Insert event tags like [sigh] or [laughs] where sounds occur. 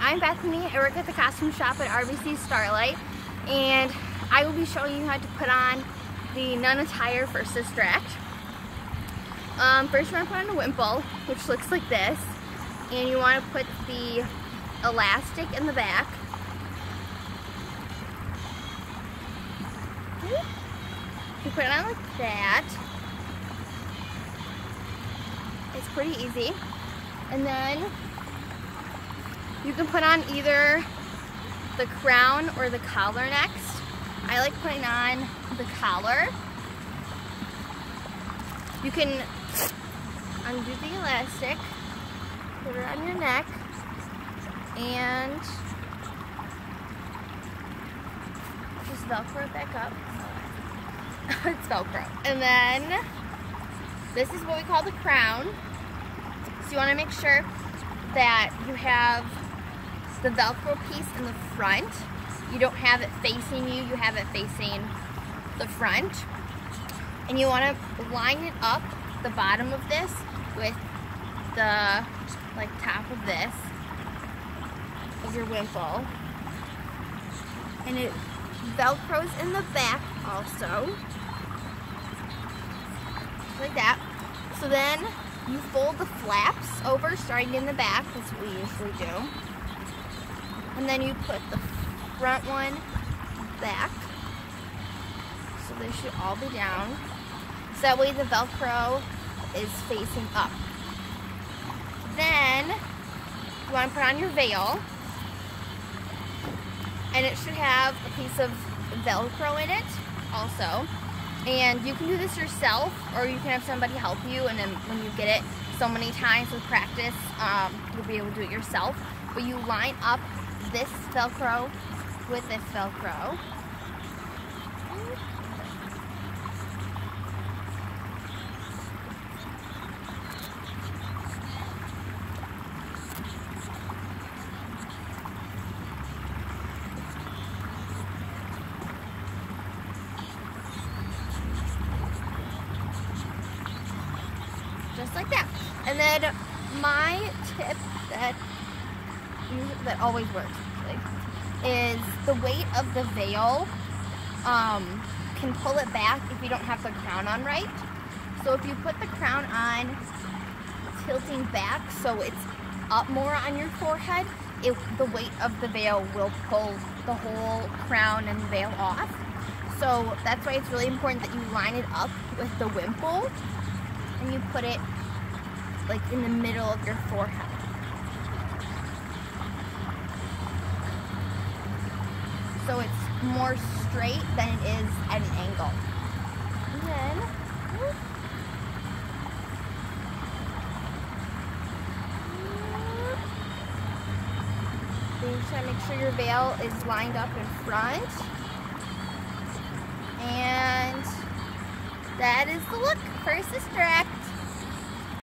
I'm Bethany. I work at the costume shop at RVC Starlight and I will be showing you how to put on the nun attire for Sister Act. Um, first you want to put on a wimple, which looks like this, and you want to put the elastic in the back. You put it on like that. It's pretty easy. And then you can put on either the crown or the collar next. I like putting on the collar. You can undo the elastic, put it on your neck, and just velcro it back up. [laughs] it's velcro. And then this is what we call the crown. So you want to make sure that you have the Velcro piece in the front. You don't have it facing you, you have it facing the front. And you want to line it up, the bottom of this, with the like top of this, of your wimple. And it velcros in the back also. Like that. So then you fold the flaps over starting in the back, what we usually do. And then you put the front one back. So they should all be down. So that way the Velcro is facing up. Then you want to put on your veil. And it should have a piece of Velcro in it also. And you can do this yourself or you can have somebody help you and then when you get it so many times with practice, um, you'll be able to do it yourself. But you line up this Velcro with this Velcro. Just like that. And then my tip that that always works is the weight of the veil um, can pull it back if you don't have the crown on right. So if you put the crown on tilting back so it's up more on your forehead, it, the weight of the veil will pull the whole crown and veil off. So that's why it's really important that you line it up with the wimple and you put it like in the middle of your forehead. So it's more straight than it is at an angle. And then, then you just want to make sure your veil is lined up in front. And that is the look for Sister Act.